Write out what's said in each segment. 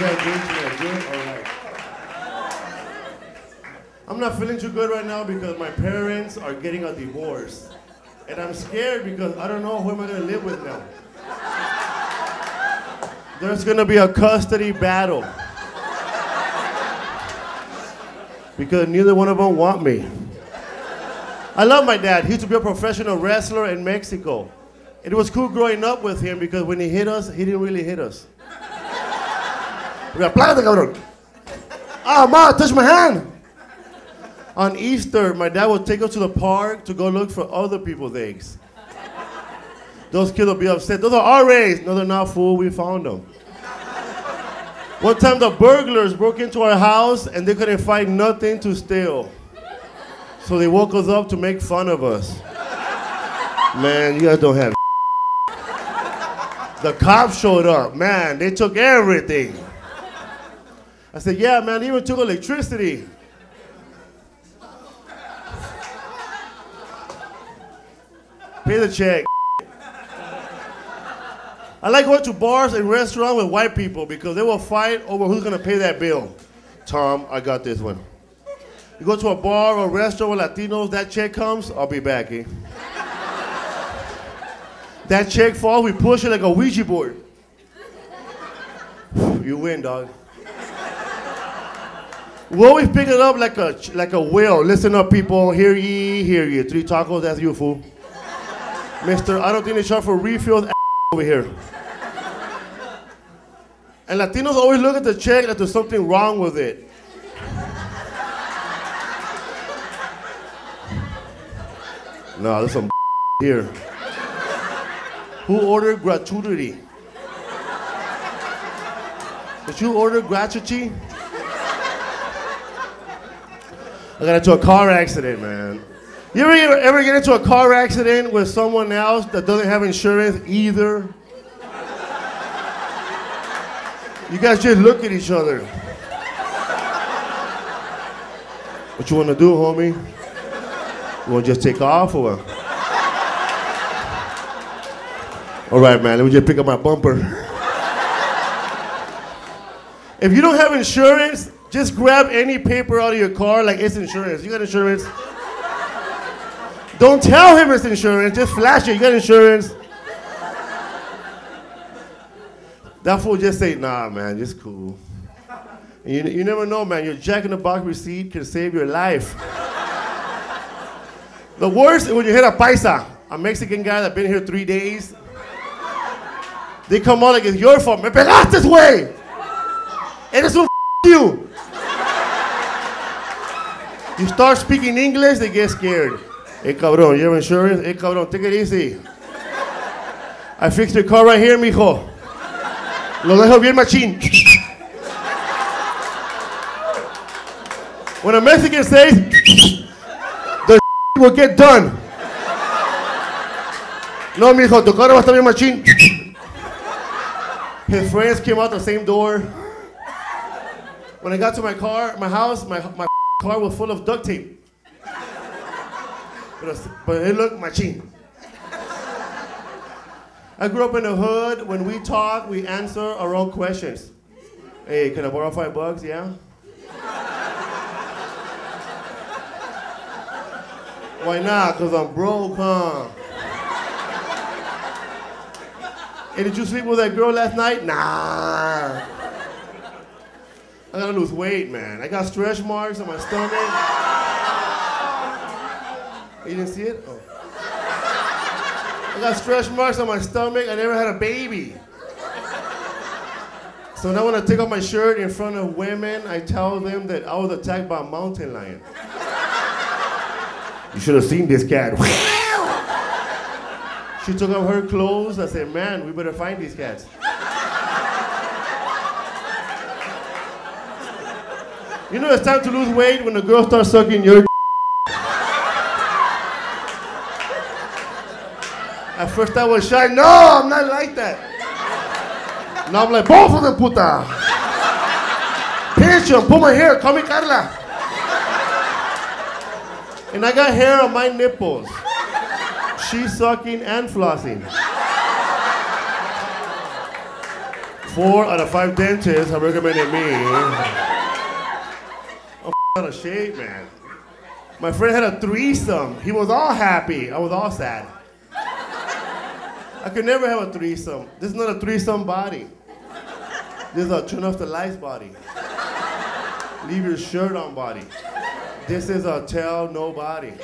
guys doing tonight? Good? All right. I'm not feeling too good right now because my parents are getting a divorce. And I'm scared because I don't know who am I to live with now. There's going to be a custody battle. Because neither one of them want me. I love my dad. He used to be a professional wrestler in Mexico. It was cool growing up with him because when he hit us, he didn't really hit us. Got, "Plárate, cabrón. Ah, ma, touch my hand. On Easter, my dad would take us to the park to go look for other people's eggs. Those kids will be upset. Those are our eggs. No, they're not, fool. We found them. One time, the burglars broke into our house and they couldn't find nothing to steal. So they woke us up to make fun of us. Man, you guys don't have. The cops showed up. Man, they took everything. I said, yeah, man, even took electricity. Pay the check. I like going to bars and restaurants with white people because they will fight over who's gonna pay that bill. Tom, I got this one. You go to a bar or restaurant with Latinos, that check comes, I'll be back, eh? that check falls, we push it like a Ouija board. You win, dog. We always pick it up like a like a whale. Listen up, people. Hear ye, hear ye. Three tacos, that's you, fool. Mister, I don't think they charge for refills over here. And Latinos always look at the check like there's something wrong with it. No, there's some here. Who ordered gratuity? Did you order gratuity? I got into a car accident, man. You ever, ever get into a car accident with someone else that doesn't have insurance either? You guys just look at each other. What you want to do, homie? You want to just take off or what? All right, man, let me just pick up my bumper. If you don't have insurance, just grab any paper out of your car like it's insurance. You got insurance? Don't tell him it's insurance, just flash it. You got insurance? That fool just say, nah, man, just cool. You, you never know, man. Your Jack in the Box receipt can save your life. the worst is when you hit a paisa, a Mexican guy that been here three days. They come out like it's your fault. Me pegaste way. Eres un you. You start speaking English, they get scared. Hey, cabrón, you have insurance? Hey, cabrón, take it easy. I fixed your car right here, mijo. Lo dejo bien machín. When a Mexican says, the will get done. No, mijo, tu car va a estar bien machín. His friends came out the same door. When I got to my car, my house, my, my car was full of duct tape. But, but it looked machine. I grew up in the hood. When we talk, we answer our own questions. Hey, can I borrow five bucks? Yeah? Why not? Because I'm broke, huh? Hey, did you sleep with that girl last night? Nah. I gotta lose weight, man. I got stretch marks on my stomach. Oh, you didn't see it? Oh. I got stretch marks on my stomach. I never had a baby. So now when I take off my shirt in front of women, I tell them that I was attacked by a mountain lion. You should have seen this cat. she took off her clothes. I said, man, we better find these cats. You know it's time to lose weight when the girl starts sucking your At first I was shy. No, I'm not like that. Now I'm like, both of them, puta. Pinch them, pull my hair, call me Carla. And I got hair on my nipples. She's sucking and flossing. Four out of five dentists have recommended me. Out of shape, man. My friend had a threesome. He was all happy. I was all sad. I could never have a threesome. This is not a threesome body. This is a turn off the lights body. Leave your shirt on body. This is a tell nobody.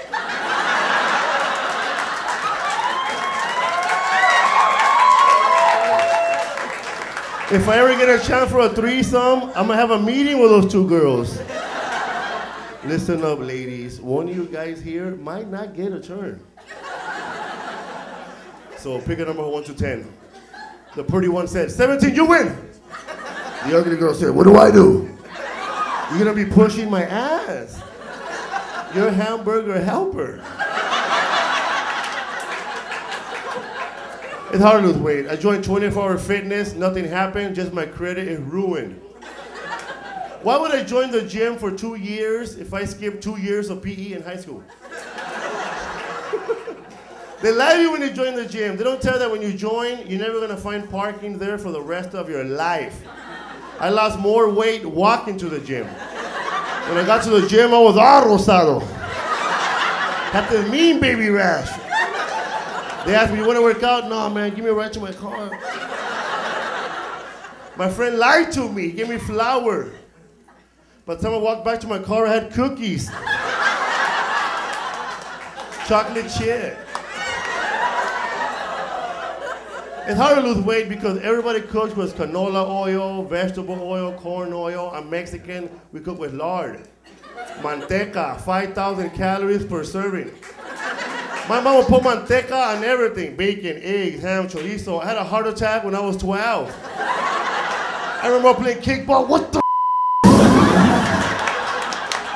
If I ever get a chance for a threesome, I'm gonna have a meeting with those two girls. Listen up, ladies. One of you guys here might not get a turn. So pick a number one to ten. The pretty one said, 17, you win. The ugly girl said, what do I do? You're gonna be pushing my ass. You're a hamburger helper. It's hard to lose weight. I joined 24 Hour Fitness, nothing happened, just my credit is ruined. Why would I join the gym for two years if I skipped two years of PE in high school? they lie to you when you join the gym. They don't tell that when you join, you're never gonna find parking there for the rest of your life. I lost more weight walking to the gym. When I got to the gym, I was all rosado. Had this mean baby rash. They asked me, you want to work out? No, man, give me a ride to my car. My friend lied to me. Gave me flour. By the time I walked back to my car, I had cookies. Chocolate chip. It's hard to lose weight because everybody cooks with canola oil, vegetable oil, corn oil. I'm Mexican, we cook with lard. Manteca, 5,000 calories per serving. My mom would put manteca on everything bacon, eggs, ham, chorizo. I had a heart attack when I was 12. I remember playing kickball. What the?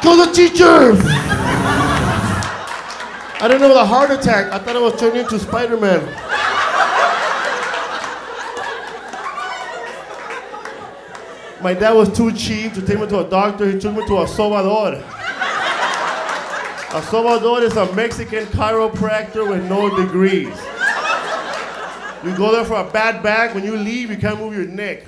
Kill the teacher! I didn't know the heart attack. I thought I was turning into Spider Man. My dad was too cheap to take me to a doctor. He took me to a sobador. A sobador is a Mexican chiropractor with no degrees. You go there for a bad back. When you leave, you can't move your neck.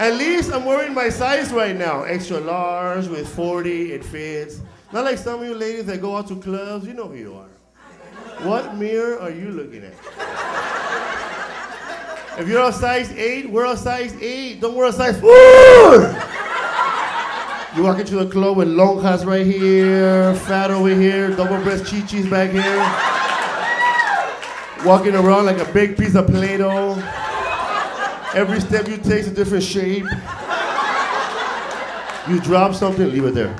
At least I'm wearing my size right now. Extra large with 40, it fits. Not like some of you ladies that go out to clubs, you know who you are. What mirror are you looking at? If you're a size 8, wear a size 8. Don't wear a size 4. You walk into the club with lonjas right here, fat over here, double breast chichis back here. Walking around like a big piece of Play-Doh. Every step you take is a different shape. You drop something, leave it there.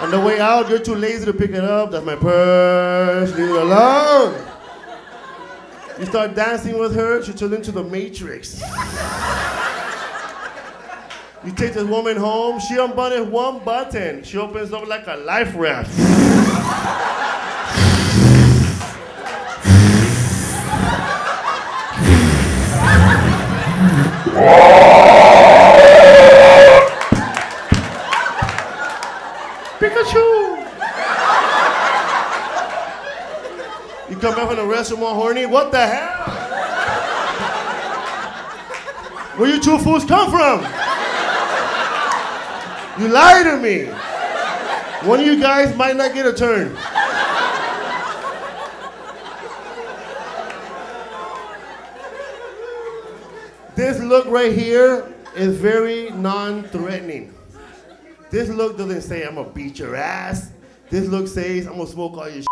On the way out, you're too lazy to pick it up. That's my purse. Leave it alone. You start dancing with her, she turns into the Matrix. You take this woman home, she unbuttons one button. She opens up like a life raft. Pikachu! You come back from the restroom all horny? What the hell? Where you two fools come from? You lie to me. One of you guys might not get a turn. This look right here is very non-threatening. This look doesn't say I'm gonna beat your ass. This look says I'm gonna smoke all your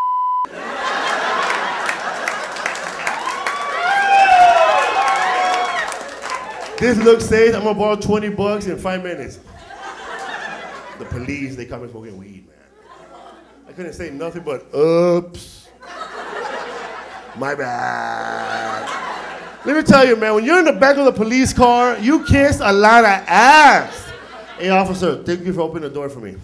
This look says I'm gonna borrow 20 bucks in five minutes. The police, they come and smoking weed, man. I couldn't say nothing but, oops. My bad. Let me tell you, man, when you're in the back of the police car, you kiss a lot of ass. Hey, officer, thank you for opening the door for me.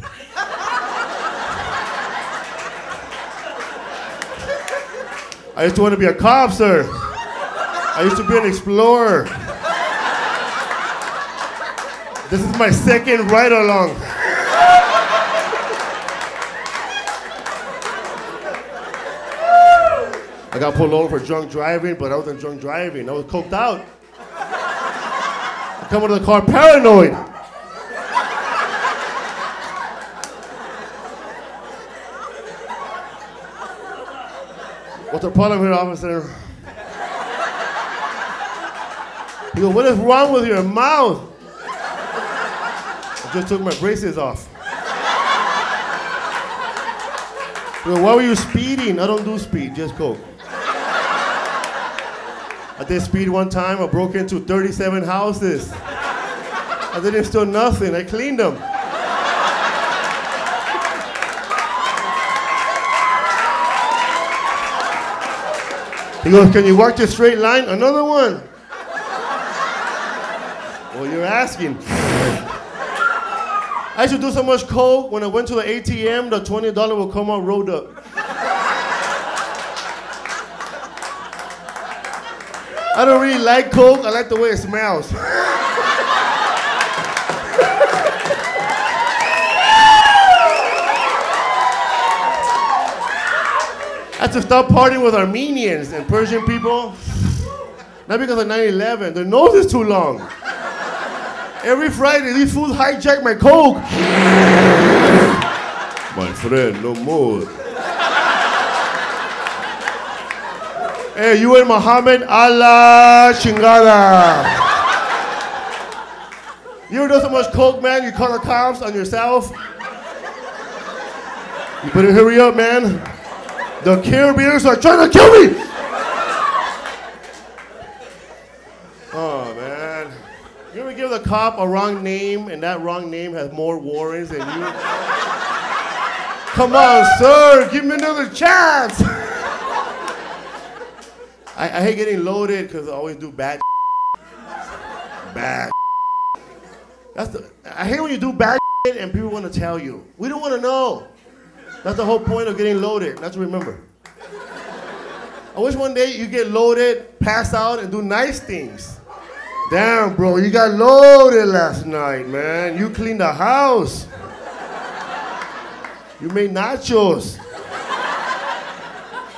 I used to want to be a cop, sir. I used to be an explorer. This is my second ride along. I got pulled over for drunk driving, but I wasn't drunk driving. I was coked out. I come into the car paranoid. What's the problem here, officer? He goes, what is wrong with your mouth? I just took my braces off. He goes, why were you speeding? I don't do speed, just coke. I did speed one time. I broke into 37 houses. I didn't steal nothing. I cleaned them. He goes, can you walk the straight line? Another one. Well, you're asking. I used to do so much coke, when I went to the ATM, the $20 would come out rolled up. I don't really like coke, I like the way it smells. I had to stop partying with Armenians and Persian people. Not because of 9 11, their nose is too long. Every Friday, these fools hijack my coke. my friend, no more. Hey, you and Muhammad, Allah chingada. You ever do so much coke, man, you call the cops on yourself? You better hurry up, man. The Caribbeans are trying to kill me. Oh man. You ever give the cop a wrong name and that wrong name has more warrants than you? Come on, sir, give me another chance. I, I hate getting loaded because I always do bad. bad. That's the, I hate when you do bad and people want to tell you. We don't want to know. That's the whole point of getting loaded. Let's remember. I wish one day you get loaded, pass out, and do nice things. Damn, bro, you got loaded last night, man. You cleaned the house. You made nachos.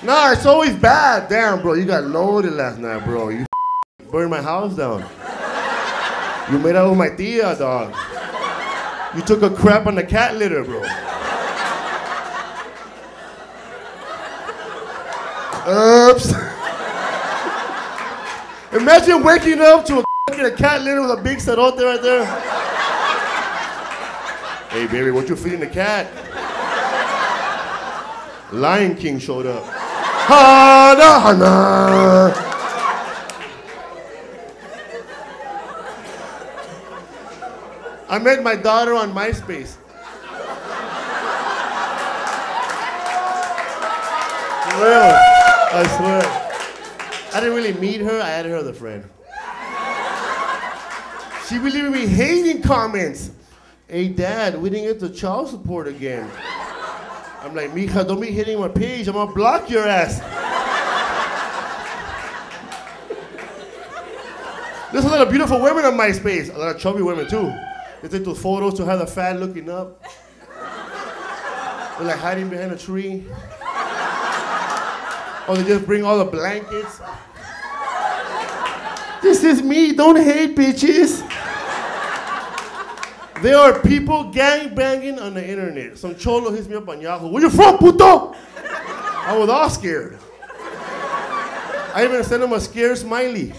Nah, it's always bad. Damn, bro, you got loaded last night, bro. You burned my house down. You made out with my tia, dog. You took a crap on the cat litter, bro. Oops. Imagine waking up to a, cat litter with a big cerote right there. Hey, baby, what you feeding the cat? Lion King showed up. Hana, hana. I met my daughter on MySpace. Well, I swear. I didn't really meet her, I added her as a friend. She believed me hating comments. Hey, Dad, we didn't get the child support again. I'm like, Mija, don't be hitting my page. I'm gonna block your ass. There's a lot of beautiful women on MySpace. A lot of chubby women, too. They take those photos to have the fat looking up. They're like hiding behind a tree. Or they just bring all the blankets. This is me, don't hate bitches. There are people gang banging on the internet. Some cholo hits me up on Yahoo. Where you from, puto? I was all scared. I even sent him a scared smiley.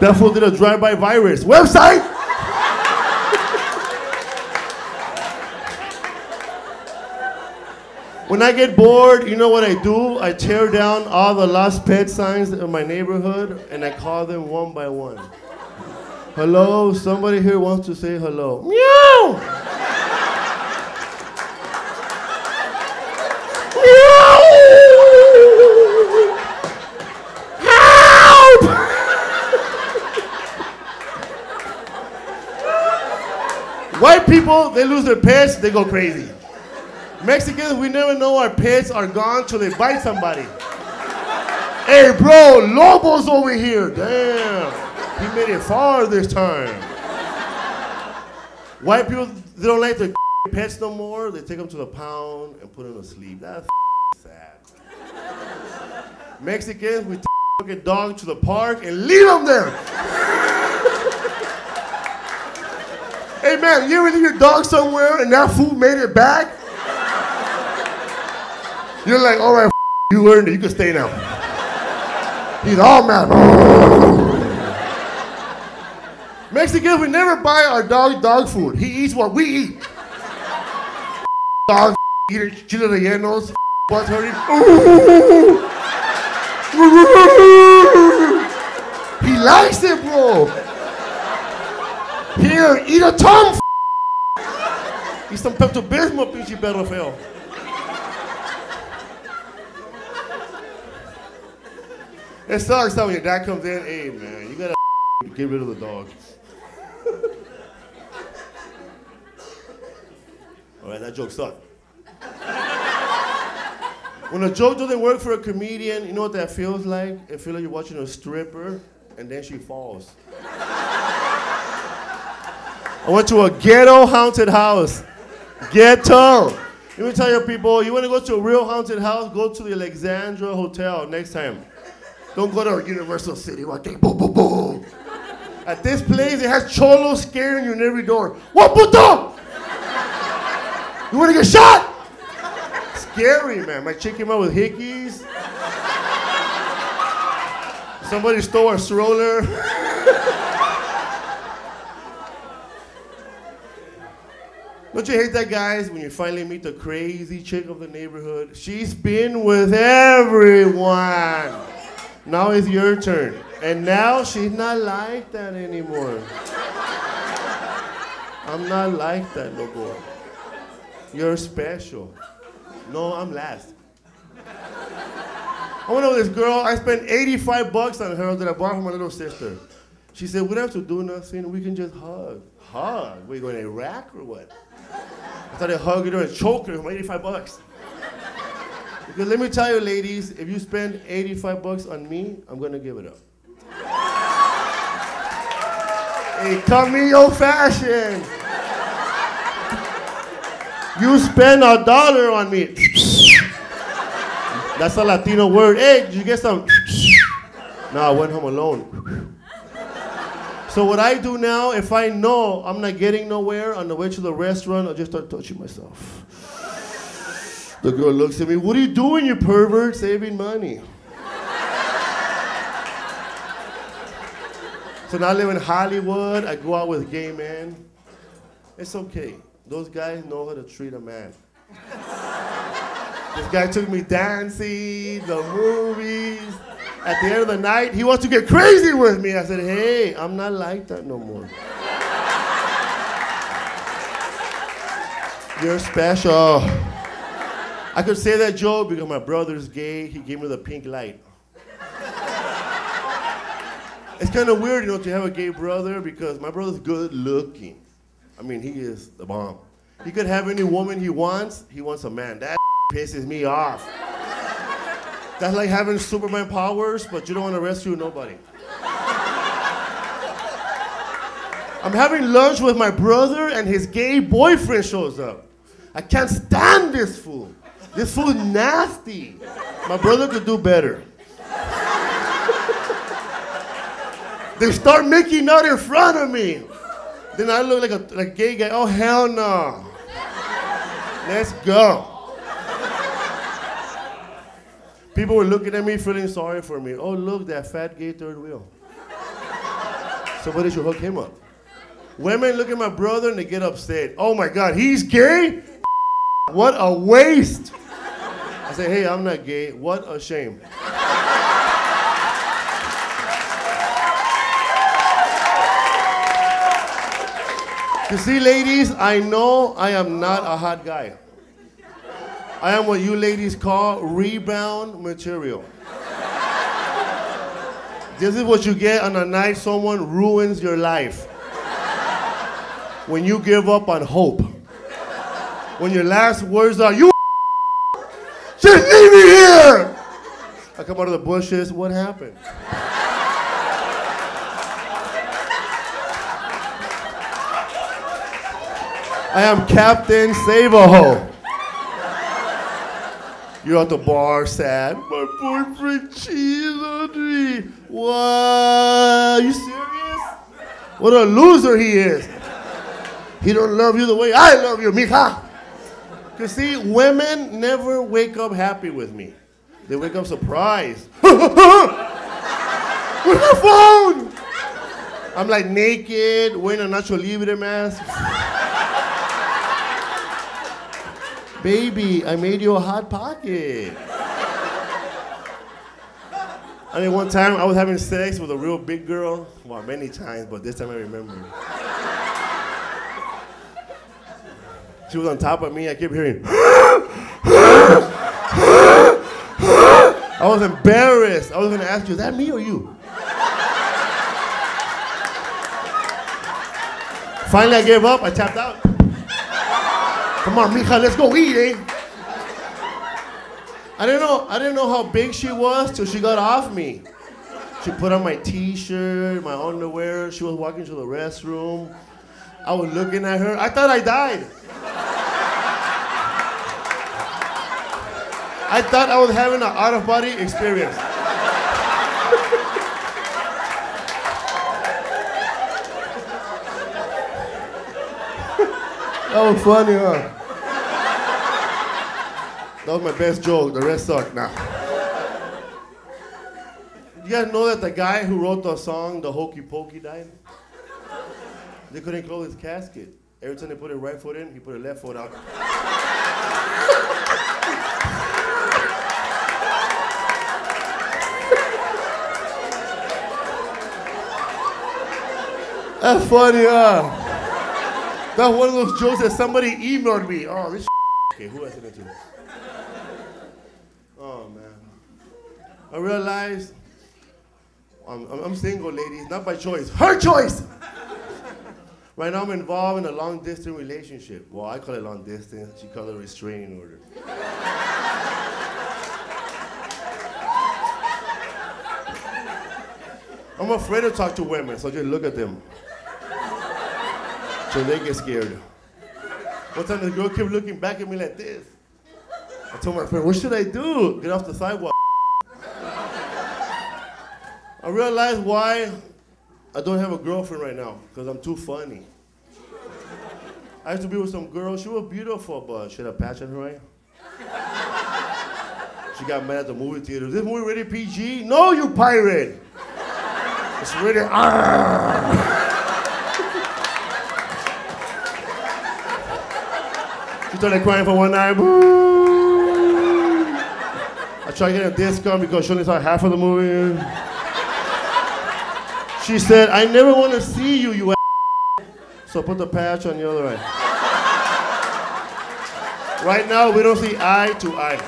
That fool did a drive-by virus. Website! When I get bored, you know what I do? I tear down all the lost pet signs in my neighborhood and I call them one by one. Hello, somebody here wants to say hello. Meow! Help! White people, they lose their pets, they go crazy. Mexicans, we never know our pets are gone till they bite somebody. hey, bro, Lobo's over here. Damn, he made it far this time. White people, they don't like their pets no more. They take them to the pound and put them to sleep. That's sad. Mexicans, we take a dog to the park and leave them there. hey man, you ever leave your dog somewhere and that fool made it back? You're like, all right, you earned it. You can stay now. He's oh, all mad. Mexicans, we never buy our dog dog food. He eats what we eat. Dog eating chile rellenos, what's hurting. He likes it, bro. Here, eat a tongue. Eat some Pepto Bismol, pinche perro feo. It sucks when your dad comes in, hey man, you gotta get rid of the dog. All right, that joke sucked. when a joke doesn't work for a comedian, you know what that feels like? It feels like you're watching a stripper and then she falls. I went to a ghetto haunted house. Ghetto. Let me tell you people, you want to go to a real haunted house, go to the Alexandria Hotel next time. Don't go to Universal City. Boom, boom, boom. At this place, it has cholos scaring you in every door. What puto? You want to get shot? Scary, man. My chick came out with hickeys. Somebody stole our stroller. Don't you hate that, guys, when you finally meet the crazy chick of the neighborhood? She's been with everyone. Now it's your turn. And now she's not like that anymore. I'm not like that no more. You're special. No, I'm last. I went over this girl. I spent 85 bucks on her that I bought for my little sister. She said, we don't have to do nothing. We can just hug. Hug? We going to Iraq or what? I started hugging her and choking her for 85 bucks. Because let me tell you, ladies, if you spend 85 bucks on me, I'm gonna give it up. hey, Camillo fashion. You spend a dollar on me. That's a Latino word. Hey, did you get some? no, I went home alone. So what I do now, if I know I'm not getting nowhere on the way to the restaurant, I'll just start touching myself. The girl looks at me, what are you doing, you pervert? Saving money. so now I live in Hollywood. I go out with gay men. It's okay. Those guys know how to treat a man. this guy took me dancing, the movies. At the end of the night, he wants to get crazy with me. I said, hey, I'm not like that no more. You're special. I could say that joke because my brother's gay. He gave me the pink light. it's kind of weird, you know, to have a gay brother because my brother's good looking. I mean, he is the bomb. He could have any woman he wants. He wants a man. That pisses me off. That's like having Superman powers, but you don't want to rescue nobody. I'm having lunch with my brother, and his gay boyfriend shows up. I can't stand this fool. This fool is nasty. My brother could do better. they start making out in front of me. Then I look like a like gay guy. Oh hell no. Let's go. People were looking at me, feeling sorry for me. Oh, look, that fat gay third wheel. Somebody should hook him up. Women look at my brother and they get upset. Oh my God, he's gay? What a waste. I say, hey, I'm not gay. What a shame. You see, ladies, I know I am not a hot guy. I am what you ladies call rebound material. This is what you get on a night someone ruins your life. When you give up on hope. When your last words are, you just leave me here. I come out of the bushes, what happened? I am Captain Save a Ho. You're at the bar sad. My boyfriend cheated on me. What? You serious? What a loser he is. He don't love you the way I love you, mija. Cause see, women never wake up happy with me. They wake up surprised. Where's my phone? I'm like naked, wearing a Nacho Libre mask. Baby, I made you a hot pocket. I mean, one time I was having sex with a real big girl. Well, many times, but this time I remember. She was on top of me. I kept hearing. I was embarrassed. I was gonna ask you, is that me or you? Finally, I gave up. I tapped out. Come on, mija, let's go eat, eh? I didn't know. I didn't know how big she was till she got off me. She put on my T-shirt, my underwear. She was walking to the restroom. I was looking at her. I thought I died. I thought I was having an out-of-body experience. that was funny, huh? That was my best joke. The rest suck now. You guys know that the guy who wrote the song, The Hokey Pokey, died? They couldn't close his casket. Every time they put a right foot in, he put a left foot out. That's funny, huh? That's one of those jokes that somebody emailed me. Oh, this Okay, who I sent it to? Oh, man. I realized I'm, I'm single, ladies, not by choice. Her choice! right now, I'm involved in a long distance relationship. Well, I call it long distance, she calls it restraining order. I'm afraid to talk to women, so just look at them. So they get scared. One time the girl kept looking back at me like this. I told my friend, what should I do? Get off the sidewalk. I realized why I don't have a girlfriend right now, because I'm too funny. I used to be with some girl, she was beautiful, but she had a patch on her eye. She got mad at the movie theater. Is this movie rated PG? No, you pirate! It's rated R. She started crying for one night. I tried to get a discount because she only saw half of the movie. She said, I never want to see you, you ass. So put the patch on the other eye. Right now, we don't see eye to eye.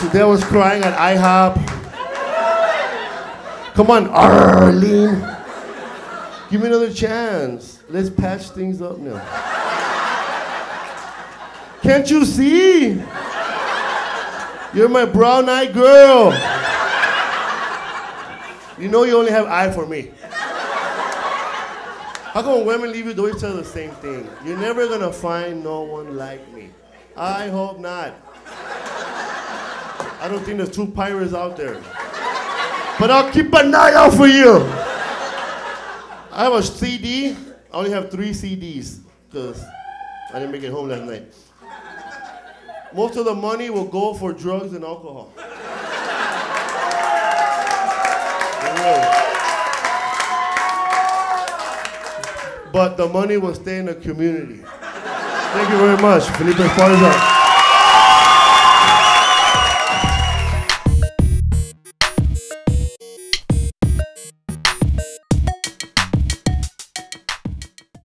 Today I was crying at IHOP. Come on, Arlene. Give me another chance. Let's patch things up now. Can't you see? You're my brown eyed girl. You know you only have eye for me. How come women leave you do each other the same thing? You're never gonna find no one like me. I hope not. I don't think there's two pirates out there. But I'll keep an eye out for you. I have a CD. I only have three CDs because I didn't make it home last night. Most of the money will go for drugs and alcohol. But the money will stay in the community. Thank you very much. Felipe Esparza.